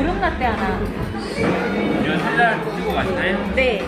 고름 라떼 하나. 이거 살짝 찍고 가시나요? 네.